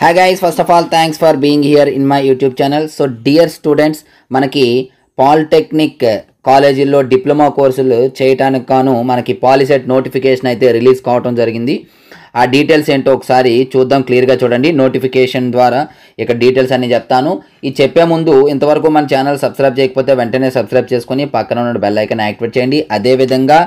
Hi guys first of all thanks for being here in my YouTube channel so dear students మనకి polytechnic కాలేజీల్లో diploma కోర్సులు చేయటానికి కాను మనకి పాలిసెట్ నోటిఫికేషన్ అయితే రిలీజ్ కావటం జరిగింది. ఆ డీటెయిల్స్ ఏంటో ఒకసారి చూద్దాం క్లియర్గా చూడండి. నోటిఫికేషన్ ద్వారా ఇక డీటెయిల్స్ అన్ని చెప్తాను. ఇది చెప్పే ముందు ఇంతవరకు మన ఛానల్ సబ్స్క్రైబ్ చేయకపోతే వెంటనే సబ్స్క్రైబ్ చేసుకుని పక్కన ఉన్న బెల్ ఐకన్ యాక్టివేట్ చేయండి. అదేవిధంగా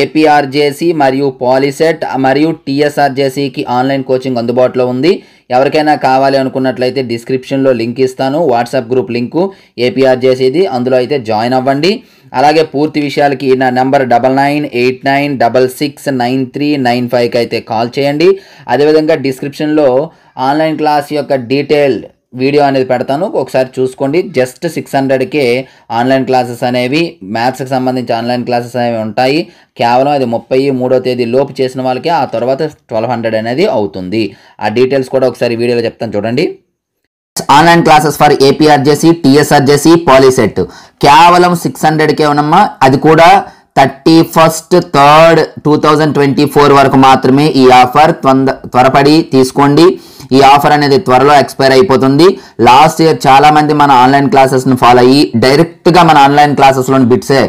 ఏపీఆర్జేసి మరియు పాలిసెట్ మరియు టీఎస్ఆర్జేసీకి ఆన్లైన్ కోచింగ్ అందుబాటులో ఉంది. ఎవరికైనా కావాలి అనుకున్నట్లయితే డిస్క్రిప్షన్లో లింక్ ఇస్తాను వాట్సాప్ గ్రూప్ లింకు ఏపీఆర్ చేసేది అందులో అయితే జాయిన్ అవ్వండి. అలాగే పూర్తి విషయాలకి నా number double nine eight nine double six nine three nine ఫైవ్కి అయితే కాల్ చేయండి. అదేవిధంగా డిస్క్రిప్షన్లో ఆన్లైన్ క్లాస్ యొక్క డీటెయిల్ వీడియో అనేది పెడతాను. ఒకసారి చూసుకోండి. జస్ట్ సిక్స్ హండ్రెడ్కే ఆన్లైన్ క్లాసెస్ అనేవి మ్యాథ్స్కి సంబంధించి ఆన్లైన్ క్లాసెస్ అనేవి ఉంటాయి. కేవలం అది ముప్పై మూడో తేదీ లోపు చేసిన వాళ్ళకి ఆ తర్వాత ట్వెల్వ్ హండ్రెడ్ అనేది అవుతుంది. ఆ డీటెయిల్స్ కూడా ఒకసారి వీడియోలో చెప్తాను చూడండి. Online classes for APRJC TSRJC Polycet. కేవలం సిక్స్ హండ్రెడ్కే ఉన్నమ్మా. అది కూడా thirty first third two thousand twenty four వరకు మాత్రమే ఈ ఆఫర్ త్వంద త్వరపడి తీసుకోండి. ఈ ఆఫర్ అనేది త్వరలో ఎక్స్పైర్ అయిపోతుంది. లాస్ట్ ఇయర్ చాలా మంది మన ఆన్లైన్ క్లాసెస్ని ఫాలో అయ్యి డైరెక్ట్గా మన ఆన్లైన్ క్లాసెస్లోని బిట్సే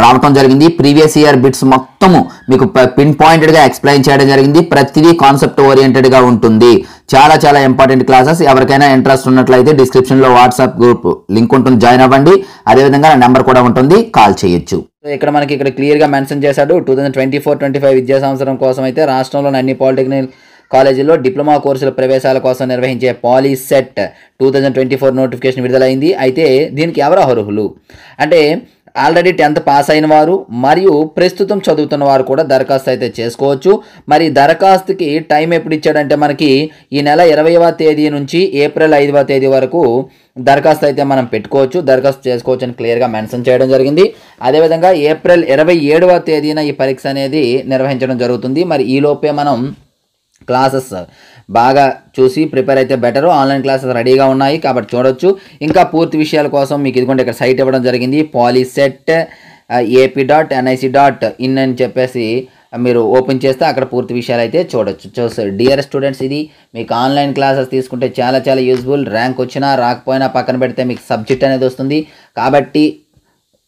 రావటం జరిగింది. ప్రీవియస్ ఇయర్ బిట్స్ మొత్తము మీకు పిన్ పాయింటెడ్గా ఎక్స్ప్లెయిన్ చేయడం జరిగింది. ప్రతిదీ కాన్సెప్ట్ ఓరియంటెడ్గా ఉంటుంది. చాలా చాలా ఇంపార్టెంట్ క్లాసెస్ ఎవరికైనా ఇంట్రెస్ట్ ఉన్నట్లయితే డిస్క్రిప్షన్లో వాట్సాప్ గ్రూప్ లింక్ ఉంటుంది. జాయిన్ అవ్వండి. అదేవిధంగా నా నెంబర్ కూడా ఉంటుంది. కాల్ చేయొచ్చు. ఇక్కడ మనకి ఇక్కడ క్లియర్గా మెన్షన్ చేశాడు. Two thousand twenty four twenty five విద్యా సంవత్సరం కోసం అయితే రాష్ట్రంలోని అన్ని పాలిటెక్నిక్ కాలేజీలో డిప్లొమా కోర్సుల ప్రవేశాల కోసం నిర్వహించే Polycet two thousand twenty four notification విడుదలైంది. అయితే దీనికి ఎవరు అర్హులు? అంటే ఆల్రెడీ టెన్త్ పాస్ అయిన వారు మరియు ప్రస్తుతం చదువుతున్న వారు కూడా దరఖాస్తు అయితే చేసుకోవచ్చు. మరి దరఖాస్తుకి టైం ఎప్పుడు ఇచ్చాడంటే మనకి ఈ నెల ఇరవైవ తేదీ నుంచి ఏప్రిల్ ఐదవ తేదీ వరకు దరఖాస్తు అయితే మనం పెట్టుకోవచ్చు. దరఖాస్తు చేసుకోవచ్చు అని క్లియర్గా మెన్షన్ చేయడం జరిగింది. అదేవిధంగా ఏప్రిల్ ఇరవై ఏడవ తేదీన ఈ పరీక్ష అనేది నిర్వహించడం జరుగుతుంది. మరి ఈ లోపే మనం క్లాసెస్ బాగా చూసి ప్రిపేర్ అయితే బెటరు. ఆన్లైన్ క్లాసెస్ రెడీగా ఉన్నాయి కాబట్టి చూడొచ్చు. ఇంకా పూర్తి విషయాల కోసం మీకు ఇదిగోండి ఇక్కడ సైట్ ఇవ్వడం జరిగింది. Polycet AP dot NIC dot in అని చెప్పేసి మీరు ఓపెన్ చేస్తే అక్కడ పూర్తి విషయాలు అయితే చూడొచ్చు. చూస్తారు డియర్ స్టూడెంట్స్ ఇది మీకు ఆన్లైన్ క్లాసెస్ తీసుకుంటే చాలా చాలా యూజ్ఫుల్ ర్యాంక్ వచ్చినా రాకపోయినా పక్కన పెడితే మీకు సబ్జెక్ట్ అనేది వస్తుంది. కాబట్టి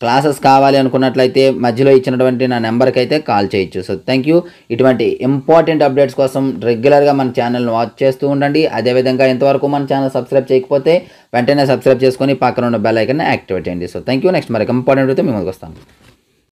క్లాసెస్ కావాలి అనుకున్నట్లయితే మధ్యలో ఇచ్చినటువంటి నా నెంబర్కి అయితే కాల్ చేయొచ్చు. So thank you. ఇటువంటి ఇంపార్టెంట్ అప్డేట్స్ కోసం రెగ్యులర్గా మన ఛానల్ని వాచ్ చేస్తూ ఉండండి. అదేవిధంగా ఇంతవరకు మన ఛానల్ సబ్స్క్రైబ్ చేయకపోతే వెంటనే సబ్స్క్రైబ్ చేసుకొని పక్కన ఉన్న బెల్ ఐకన్ యాక్టివేట్ చేయండి. So thank you. నెక్స్ట్ మరి ఇంపార్టెంట్ అయితే మేము ముందుకు వస్తాను.